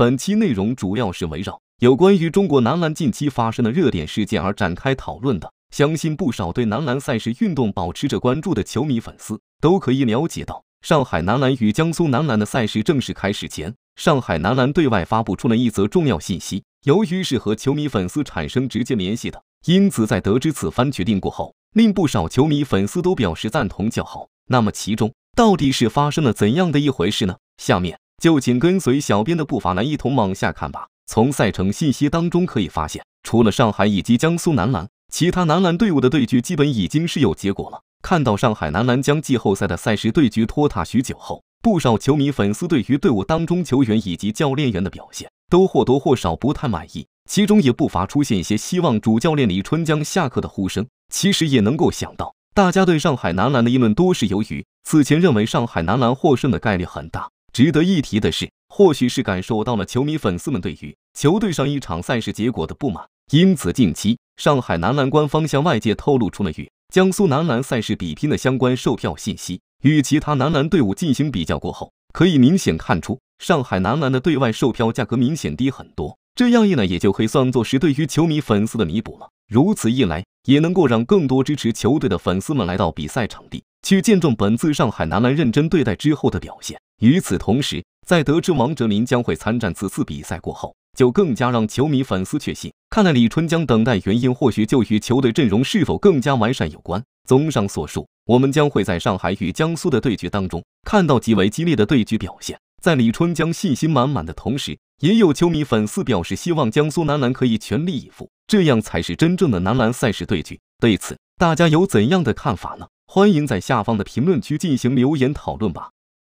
本期内容主要是围绕有关于中国男篮近期发生的热点事件而展开讨论的。相信不少对男篮赛事运动保持着关注的球迷粉丝都可以了解到，上海男篮与江苏男篮的赛事正式开始前，上海男篮对外发布出了一则重要信息。由于是和球迷粉丝产生直接联系的，因此在得知此番决定过后，令不少球迷粉丝都表示赞同叫好。那么其中到底是发生了怎样的一回事呢？下面。就请跟随小编的步伐来一同往下看吧。从赛程信息当中可以发现，除了上海以及江苏男篮，其他男篮队伍的对局基本已经是有结果了。看到上海男篮将季后赛的赛事对局拖沓许久后，不少球迷粉丝对于队伍当中球员以及教练员的表现都或多或少不太满意，其中也不乏出现一些希望主教练李春江下课的呼声。其实也能够想到，大家对上海男篮的议论多是由于此前认为上海男篮获胜的概率很大。值得一提的是，或许是感受到了球迷粉丝们对于球队上一场赛事结果的不满，因此近期上海男篮官方向外界透露出了与江苏男篮赛事比拼的相关售票信息。与其他男篮队伍进行比较过后，可以明显看出上海男篮的对外售票价格明显低很多。这样一来，也就可以算作是对于球迷粉丝的弥补了。如此一来，也能够让更多支持球队的粉丝们来到比赛场地，去见证本次上海男篮认真对待之后的表现。与此同时，在得知王哲林将会参战此次比赛过后，就更加让球迷粉丝确信。看来李春江等待原因或许就与球队阵容是否更加完善有关。综上所述，我们将会在上海与江苏的对决当中看到极为激烈的对局表现。在李春江信心满满的同时，也有球迷粉丝表示希望江苏男篮可以全力以赴，这样才是真正的男篮赛事对决。对此，大家有怎样的看法呢？欢迎在下方的评论区进行留言讨论吧。